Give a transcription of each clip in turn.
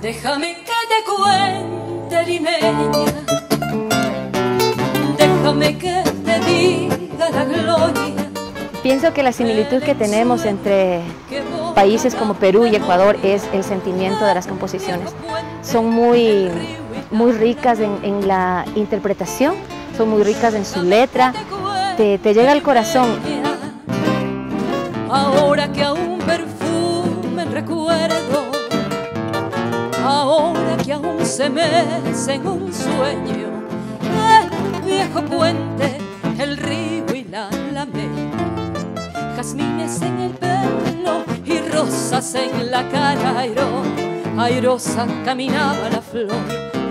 Déjame que te cuente, limeña. Déjame que te diga la gloria. Pienso que la similitud que tenemos entre países como Perú y Ecuador es el sentimiento de las composiciones. Son muy, muy ricas en, en la interpretación, son muy ricas en su letra, te, te llega al corazón. Ahora que aún perfume recuerdo, ahora que aún se mece en un sueño, el viejo puente, el río y la alameda, jazmines en el pelo y rosas en la cara, airo, airosa caminaba la flor,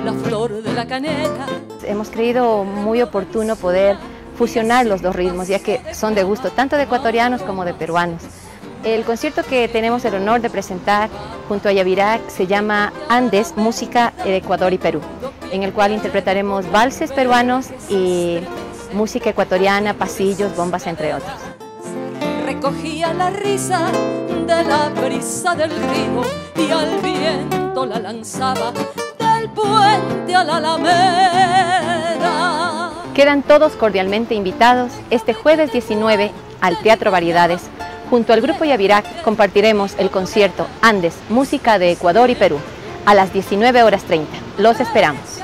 la flor de la canela. Hemos creído muy oportuno poder fusionar los dos ritmos, ya que son de gusto tanto de ecuatorianos como de peruanos. El concierto que tenemos el honor de presentar junto a Yavirac se llama Andes, Música de Ecuador y Perú, en el cual interpretaremos valses peruanos y música ecuatoriana, pasillos, bombas, entre otros. Recogía la risa de la brisa del río y al viento la lanzaba del puente a la alameda. Quedan todos cordialmente invitados este jueves 19 al Teatro Variedades. Junto al Grupo Yavirac compartiremos el concierto Andes, Música de Ecuador y Perú, a las 19 horas 30. Los esperamos.